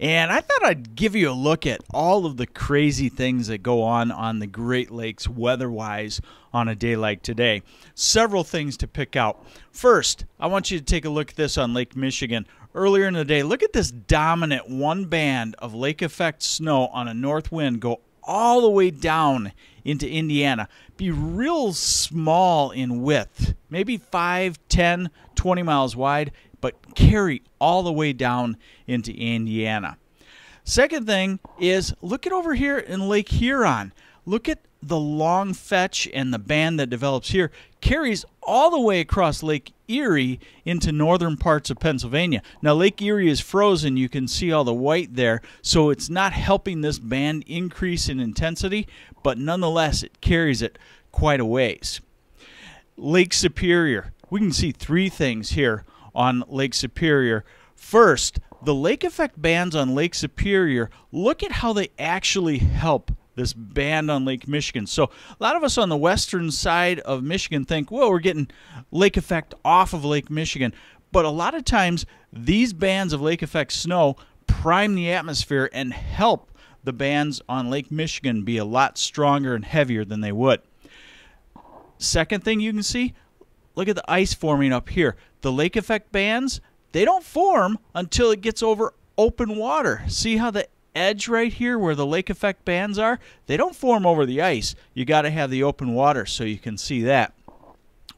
And I thought I'd give you a look at all of the crazy things that go on on the Great Lakes weather wise on a day like today. Several things to pick out. First, I want you to take a look at this on Lake Michigan. Earlier in the day, look at this dominant one band of lake effect snow on a north wind go all the way down into Indiana. Be real small in width, maybe 5, 10, 20 miles wide, but carry all the way down into Indiana. Second thing is look at over here in Lake Huron. Look at the long fetch and the band that develops here carries all the way across Lake Erie into northern parts of Pennsylvania. Now, Lake Erie is frozen. You can see all the white there, so it's not helping this band increase in intensity, but nonetheless, it carries it quite a ways. Lake Superior. We can see three things here on Lake Superior. First, the lake effect bands on Lake Superior, look at how they actually help this band on Lake Michigan. So a lot of us on the western side of Michigan think, well, we're getting lake effect off of Lake Michigan. But a lot of times, these bands of lake effect snow prime the atmosphere and help the bands on Lake Michigan be a lot stronger and heavier than they would. Second thing you can see, look at the ice forming up here. The lake effect bands, they don't form until it gets over open water. See how the edge right here where the lake effect bands are, they don't form over the ice. You got to have the open water so you can see that.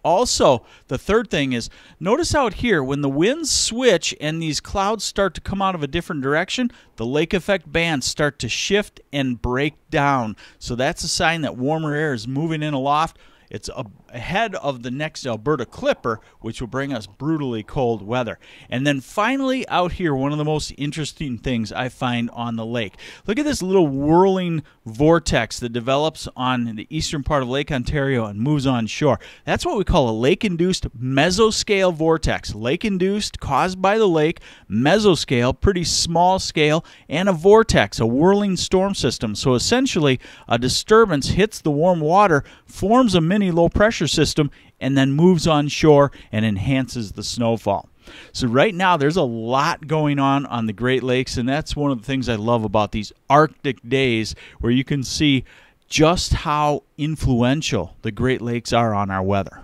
Also, the third thing is notice out here when the winds switch and these clouds start to come out of a different direction, the lake effect bands start to shift and break down. So that's a sign that warmer air is moving in aloft. It's ahead of the next Alberta Clipper, which will bring us brutally cold weather. And then finally, out here, one of the most interesting things I find on the lake. Look at this little whirling vortex that develops on the eastern part of Lake Ontario and moves on shore. That's what we call a lake induced mesoscale vortex. Lake induced, caused by the lake, mesoscale, pretty small scale, and a vortex, a whirling storm system. So essentially, a disturbance hits the warm water, forms a mini low pressure system, and then moves on shore and enhances the snowfall. So, right now, there's a lot going on on the Great Lakes, and that's one of the things I love about these Arctic days where you can see just how influential the Great Lakes are on our weather.